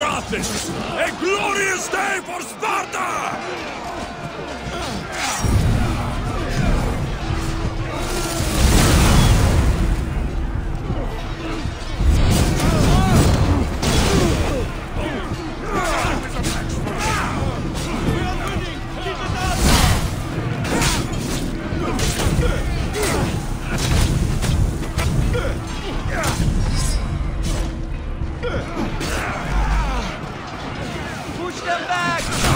A glorious day for Sparta! Reach them back!